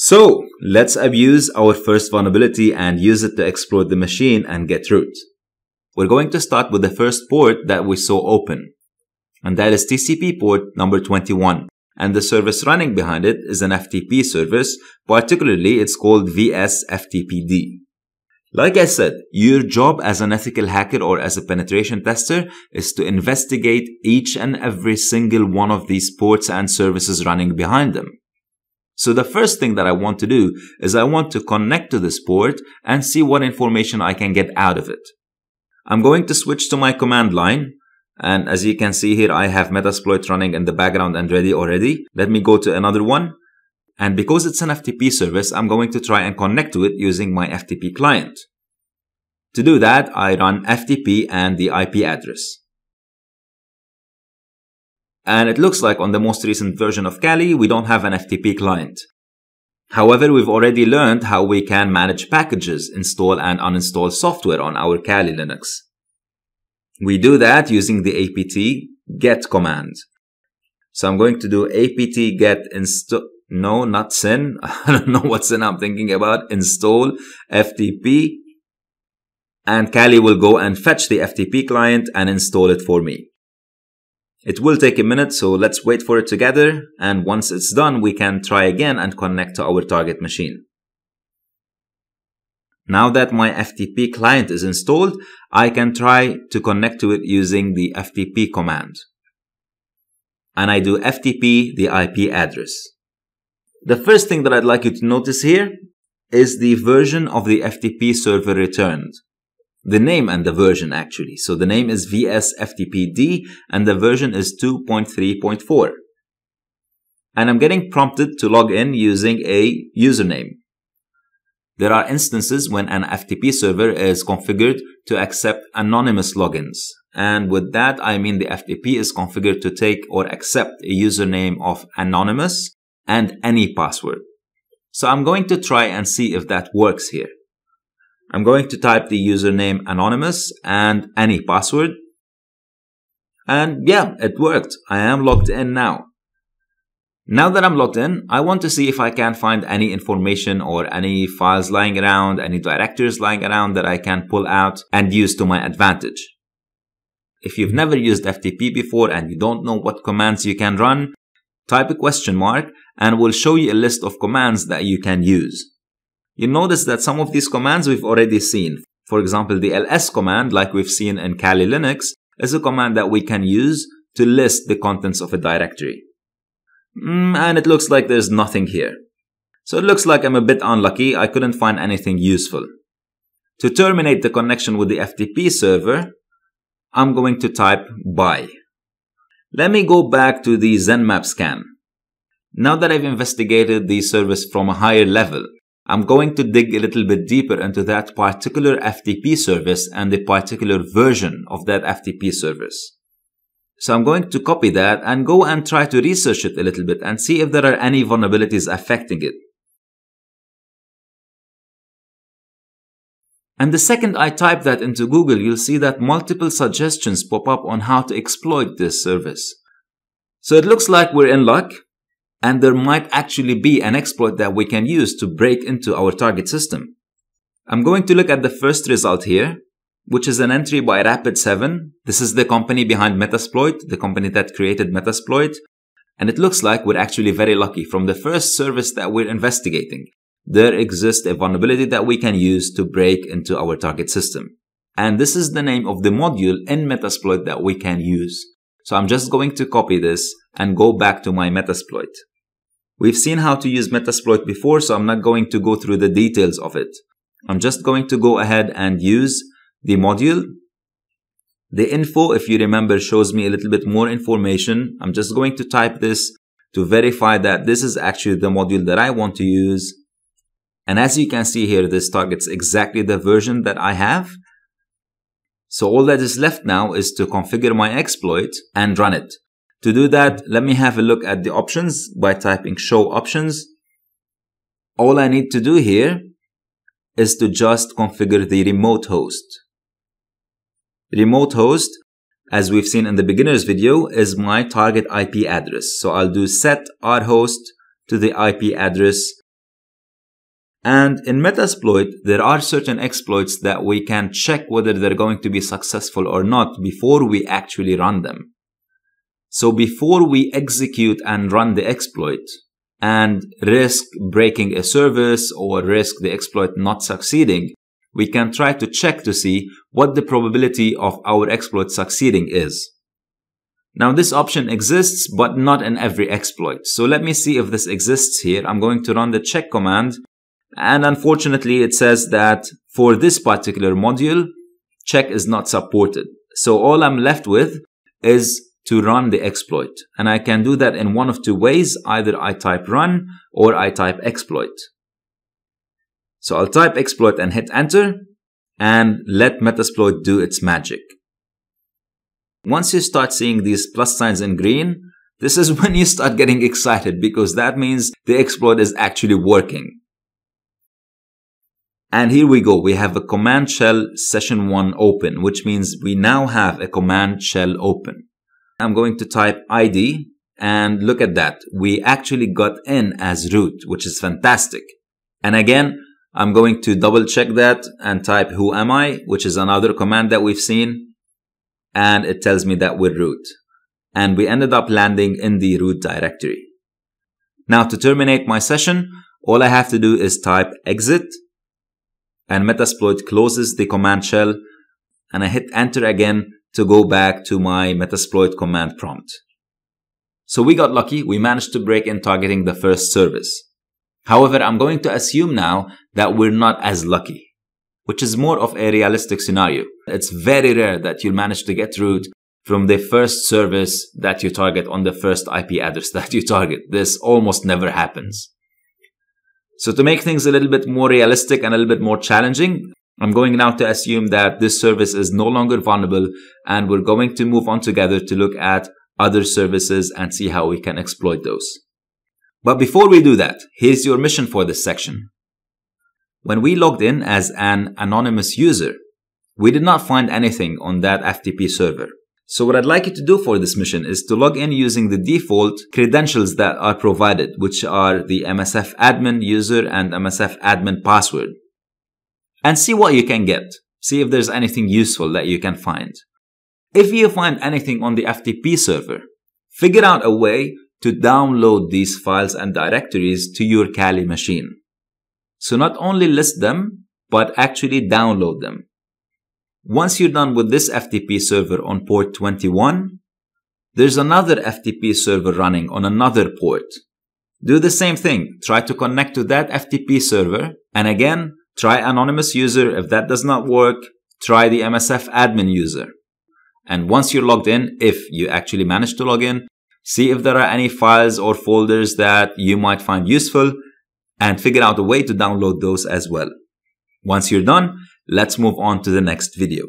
So let's abuse our first vulnerability and use it to exploit the machine and get root. We're going to start with the first port that we saw open, and that is TCP port number 21. And the service running behind it is an FTP service, particularly it's called VSFTPD. Like I said, your job as an ethical hacker or as a penetration tester is to investigate each and every single one of these ports and services running behind them. So the first thing that I want to do is I want to connect to this port and see what information I can get out of it. I'm going to switch to my command line. And as you can see here, I have Metasploit running in the background and ready already. Let me go to another one. And because it's an FTP service, I'm going to try and connect to it using my FTP client. To do that, I run FTP and the IP address. And it looks like on the most recent version of Kali, we don't have an FTP client. However, we've already learned how we can manage packages, install and uninstall software on our Kali Linux. We do that using the apt get command. So I'm going to do apt get install, no, not sin. I don't know what sin I'm thinking about. Install FTP and Kali will go and fetch the FTP client and install it for me. It will take a minute, so let's wait for it together. And once it's done, we can try again and connect to our target machine. Now that my FTP client is installed, I can try to connect to it using the FTP command. And I do FTP the IP address. The first thing that I'd like you to notice here is the version of the FTP server returned the name and the version actually. So the name is VSFTPD and the version is 2.3.4. And I'm getting prompted to log in using a username. There are instances when an FTP server is configured to accept anonymous logins. And with that, I mean the FTP is configured to take or accept a username of anonymous and any password. So I'm going to try and see if that works here. I'm going to type the username anonymous and any password. And yeah, it worked. I am logged in now. Now that I'm logged in, I want to see if I can find any information or any files lying around, any directories lying around that I can pull out and use to my advantage. If you've never used FTP before and you don't know what commands you can run, type a question mark and we'll show you a list of commands that you can use you notice that some of these commands we've already seen. For example, the ls command, like we've seen in Kali Linux, is a command that we can use to list the contents of a directory. Mm, and it looks like there's nothing here. So it looks like I'm a bit unlucky, I couldn't find anything useful. To terminate the connection with the FTP server, I'm going to type bye. Let me go back to the ZenMap scan. Now that I've investigated the service from a higher level, I'm going to dig a little bit deeper into that particular FTP service and the particular version of that FTP service. So I'm going to copy that and go and try to research it a little bit and see if there are any vulnerabilities affecting it. And the second I type that into Google, you'll see that multiple suggestions pop up on how to exploit this service. So it looks like we're in luck and there might actually be an exploit that we can use to break into our target system. I'm going to look at the first result here, which is an entry by Rapid7. This is the company behind Metasploit, the company that created Metasploit. And it looks like we're actually very lucky. From the first service that we're investigating, there exists a vulnerability that we can use to break into our target system. And this is the name of the module in Metasploit that we can use. So I'm just going to copy this and go back to my Metasploit. We've seen how to use Metasploit before, so I'm not going to go through the details of it. I'm just going to go ahead and use the module. The info, if you remember, shows me a little bit more information. I'm just going to type this to verify that this is actually the module that I want to use. And as you can see here, this targets exactly the version that I have. So all that is left now is to configure my exploit and run it. To do that, let me have a look at the options by typing show options. All I need to do here is to just configure the remote host. Remote host, as we've seen in the beginner's video, is my target IP address. So I'll do set rhost to the IP address And in Metasploit, there are certain exploits that we can check whether they're going to be successful or not before we actually run them. So before we execute and run the exploit and risk breaking a service or risk the exploit not succeeding, we can try to check to see what the probability of our exploit succeeding is. Now this option exists, but not in every exploit. So let me see if this exists here. I'm going to run the check command. And unfortunately, it says that for this particular module, check is not supported. So all I'm left with is to run the exploit. And I can do that in one of two ways. Either I type run or I type exploit. So I'll type exploit and hit enter and let Metasploit do its magic. Once you start seeing these plus signs in green, this is when you start getting excited because that means the exploit is actually working. And here we go. We have a command shell session one open, which means we now have a command shell open. I'm going to type ID and look at that. We actually got in as root, which is fantastic. And again, I'm going to double check that and type who am I, which is another command that we've seen. And it tells me that we're root. And we ended up landing in the root directory. Now to terminate my session, all I have to do is type exit and Metasploit closes the command shell and I hit enter again to go back to my Metasploit command prompt. So we got lucky, we managed to break in targeting the first service. However, I'm going to assume now that we're not as lucky, which is more of a realistic scenario. It's very rare that you'll manage to get root from the first service that you target on the first IP address that you target. This almost never happens. So to make things a little bit more realistic and a little bit more challenging, I'm going now to assume that this service is no longer vulnerable and we're going to move on together to look at other services and see how we can exploit those. But before we do that, here's your mission for this section. When we logged in as an anonymous user, we did not find anything on that FTP server. So what I'd like you to do for this mission is to log in using the default credentials that are provided, which are the MSF admin user and MSF admin password and see what you can get. See if there's anything useful that you can find. If you find anything on the FTP server, figure out a way to download these files and directories to your Kali machine. So not only list them, but actually download them. Once you're done with this FTP server on port 21, there's another FTP server running on another port. Do the same thing. Try to connect to that FTP server. And again, Try anonymous user. If that does not work, try the MSF admin user. And once you're logged in, if you actually manage to log in, see if there are any files or folders that you might find useful and figure out a way to download those as well. Once you're done, let's move on to the next video.